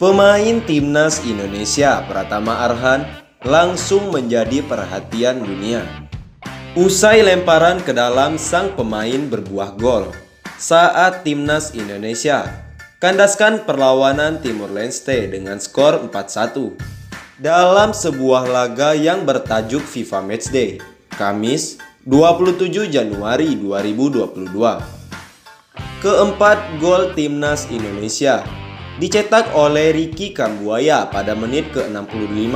Pemain timnas Indonesia Pratama Arhan langsung menjadi perhatian dunia. Usai lemparan ke dalam sang pemain berbuah gol saat timnas Indonesia kandaskan perlawanan Timur Leste dengan skor 4-1 dalam sebuah laga yang bertajuk FIFA Matchday Kamis 27 Januari 2022. Keempat gol timnas Indonesia dicetak oleh Ricky Kambuaya pada menit ke-65.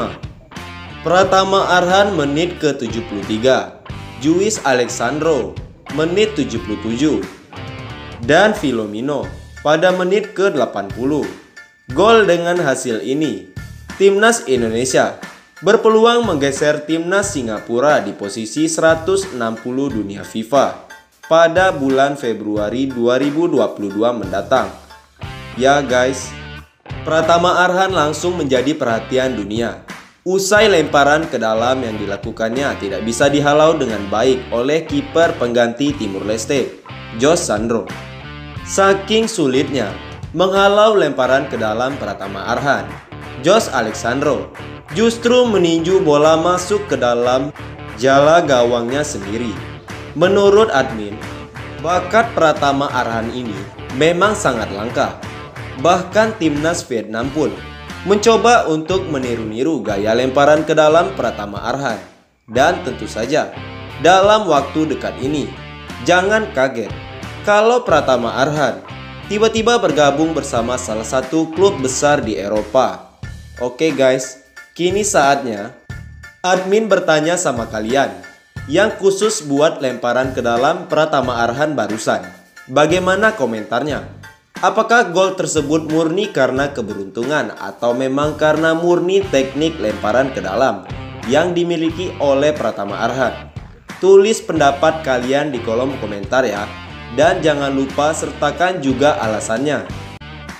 Pratama Arhan menit ke-73, Juis Alexandro menit 77, dan Filomino pada menit ke-80. Gol dengan hasil ini, Timnas Indonesia berpeluang menggeser Timnas Singapura di posisi 160 dunia FIFA pada bulan Februari 2022 mendatang. Ya guys, Pratama Arhan langsung menjadi perhatian dunia. Usai lemparan ke dalam yang dilakukannya tidak bisa dihalau dengan baik oleh kiper pengganti Timur Leste, Jos Sandro. Saking sulitnya menghalau lemparan ke dalam Pratama Arhan, Jos Alexandro justru meninju bola masuk ke dalam jala gawangnya sendiri. Menurut admin, bakat Pratama Arhan ini memang sangat langka Bahkan timnas Vietnam pun mencoba untuk meniru-niru gaya lemparan ke dalam Pratama Arhan. Dan tentu saja, dalam waktu dekat ini, jangan kaget kalau Pratama Arhan tiba-tiba bergabung bersama salah satu klub besar di Eropa. Oke guys, kini saatnya admin bertanya sama kalian yang khusus buat lemparan ke dalam Pratama Arhan barusan. Bagaimana komentarnya? Apakah gol tersebut murni karena keberuntungan atau memang karena murni teknik lemparan ke dalam yang dimiliki oleh Pratama Arhan? Tulis pendapat kalian di kolom komentar ya. Dan jangan lupa sertakan juga alasannya.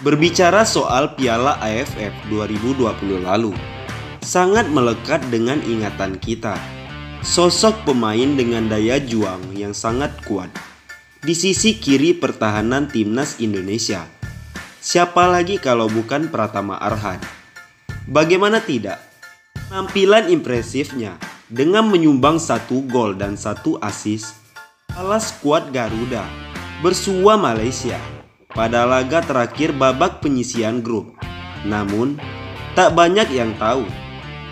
Berbicara soal Piala AFF 2020 lalu, sangat melekat dengan ingatan kita. Sosok pemain dengan daya juang yang sangat kuat di sisi kiri pertahanan timnas Indonesia. Siapa lagi kalau bukan Pratama Arhan? Bagaimana tidak? Tampilan impresifnya dengan menyumbang satu gol dan satu assist ala skuad Garuda bersua Malaysia pada laga terakhir babak penyisian grup. Namun, tak banyak yang tahu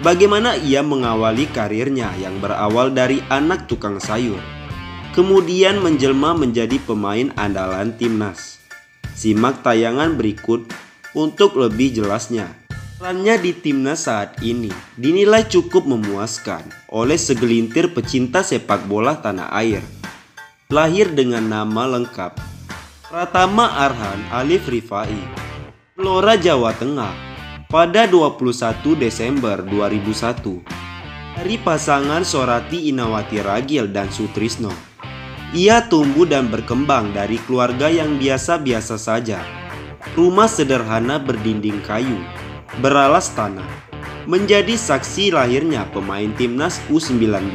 bagaimana ia mengawali karirnya yang berawal dari anak tukang sayur kemudian menjelma menjadi pemain andalan timnas. Simak tayangan berikut untuk lebih jelasnya. Perannya di timnas saat ini dinilai cukup memuaskan oleh segelintir pecinta sepak bola tanah air. Lahir dengan nama lengkap Pratama Arhan Alif Rifai, Flora Jawa Tengah pada 21 Desember 2001 dari pasangan Sorati Inawati Ragil dan Sutrisno. Ia tumbuh dan berkembang dari keluarga yang biasa-biasa saja. Rumah sederhana berdinding kayu, beralas tanah, menjadi saksi lahirnya pemain timnas U19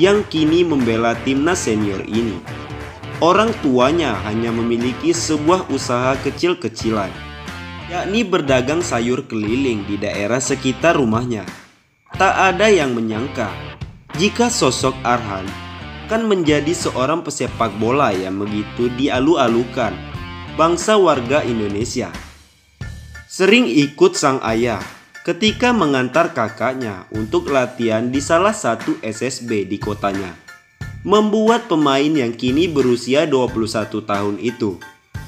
yang kini membela timnas senior ini. Orang tuanya hanya memiliki sebuah usaha kecil-kecilan, yakni berdagang sayur keliling di daerah sekitar rumahnya. Tak ada yang menyangka jika sosok Arhan akan menjadi seorang pesepak bola yang begitu dialu-alukan bangsa warga Indonesia. Sering ikut sang ayah ketika mengantar kakaknya untuk latihan di salah satu SSB di kotanya. Membuat pemain yang kini berusia 21 tahun itu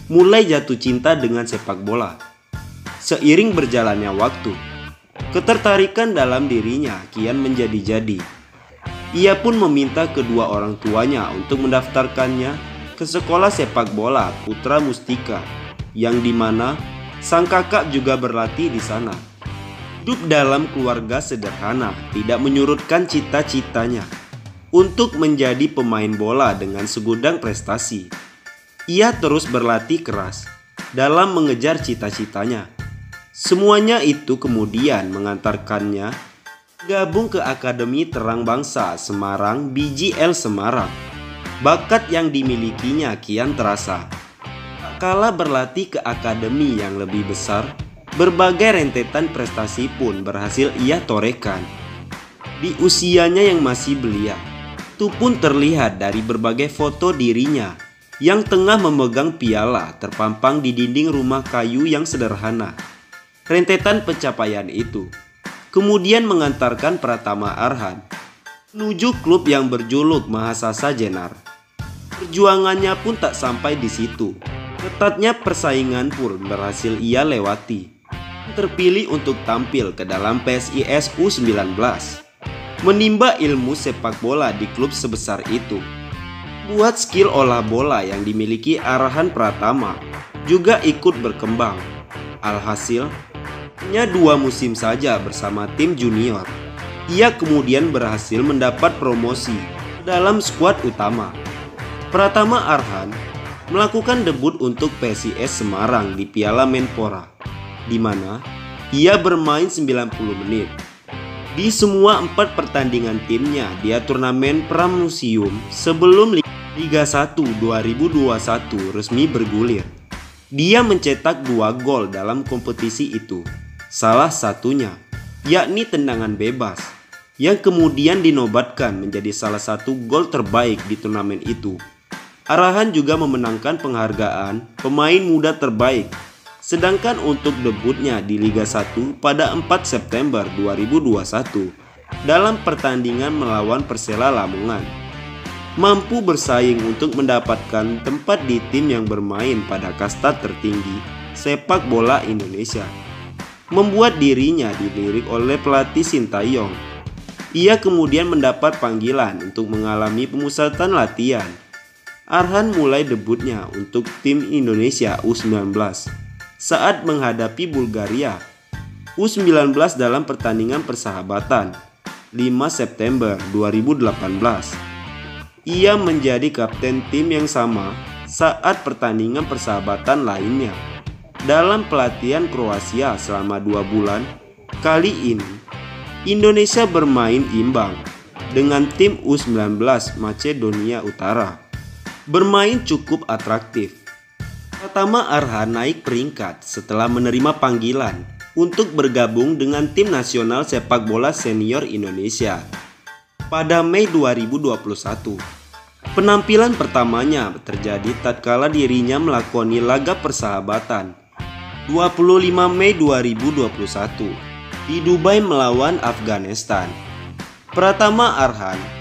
mulai jatuh cinta dengan sepak bola. Seiring berjalannya waktu, ketertarikan dalam dirinya kian menjadi-jadi ia pun meminta kedua orang tuanya untuk mendaftarkannya ke sekolah sepak bola Putra Mustika yang di mana sang kakak juga berlatih di sana. Hidup dalam keluarga sederhana tidak menyurutkan cita-citanya untuk menjadi pemain bola dengan segudang prestasi. Ia terus berlatih keras dalam mengejar cita-citanya. Semuanya itu kemudian mengantarkannya Gabung ke Akademi Terang Bangsa Semarang BGL Semarang. Bakat yang dimilikinya kian terasa. Kala berlatih ke akademi yang lebih besar, Berbagai rentetan prestasi pun berhasil ia torehkan. Di usianya yang masih belia, itu pun terlihat dari berbagai foto dirinya yang tengah memegang piala terpampang di dinding rumah kayu yang sederhana. Rentetan pencapaian itu kemudian mengantarkan Pratama Arhan menuju klub yang berjuluk Mahasasa Jenar. Perjuangannya pun tak sampai di situ. Ketatnya persaingan pun berhasil ia lewati terpilih untuk tampil ke dalam PSIS U19. Menimba ilmu sepak bola di klub sebesar itu. Buat skill olah bola yang dimiliki arahan Pratama juga ikut berkembang. Alhasil, hanya dua musim saja bersama tim junior. Ia kemudian berhasil mendapat promosi dalam skuad utama. Pratama Arhan melakukan debut untuk PSIS Semarang di Piala Menpora di mana ia bermain 90 menit. Di semua empat pertandingan timnya dia turnamen pramuseum sebelum Liga 1 2021 resmi bergulir. Dia mencetak dua gol dalam kompetisi itu. Salah satunya yakni tendangan bebas yang kemudian dinobatkan menjadi salah satu gol terbaik di turnamen itu. Arahan juga memenangkan penghargaan pemain muda terbaik Sedangkan untuk debutnya di Liga 1 pada 4 September 2021 dalam pertandingan melawan Persela Lamongan mampu bersaing untuk mendapatkan tempat di tim yang bermain pada kasta tertinggi sepak bola Indonesia. Membuat dirinya dilirik oleh pelatih Sintayong. Ia kemudian mendapat panggilan untuk mengalami pemusatan latihan. Arhan mulai debutnya untuk tim Indonesia U19 saat menghadapi Bulgaria U19 dalam pertandingan persahabatan 5 September 2018. Ia menjadi kapten tim yang sama saat pertandingan persahabatan lainnya. Dalam pelatihan Kroasia selama dua bulan, kali ini Indonesia bermain imbang dengan tim U19 Macedonia Utara. Bermain cukup atraktif Pertama Arhan naik peringkat setelah menerima panggilan untuk bergabung dengan tim nasional sepak bola senior Indonesia pada Mei 2021. Penampilan pertamanya terjadi tatkala dirinya melakoni laga persahabatan 25 Mei 2021 di Dubai melawan Afghanistan. Pratama Arhan